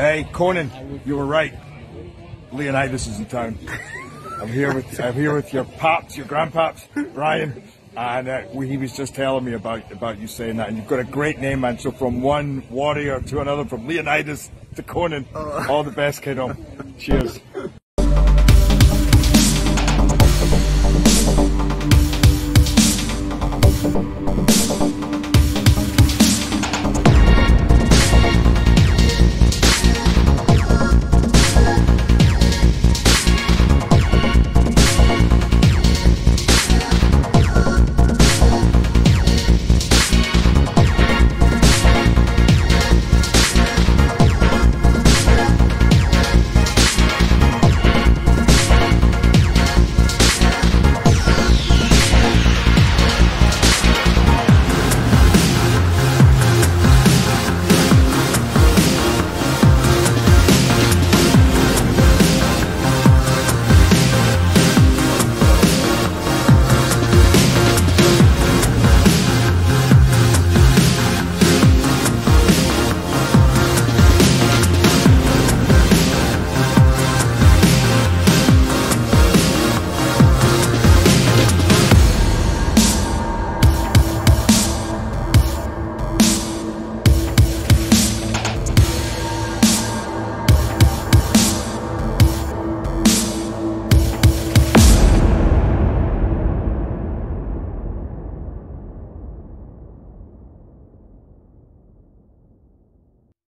Hey, Conan, you were right. Leonidas is in town. I'm here with I'm here with your pops, your grandpops, Ryan, and uh, we, he was just telling me about about you saying that, and you've got a great name, man. So from one warrior to another, from Leonidas to Conan, oh. all the best, kiddo. Cheers.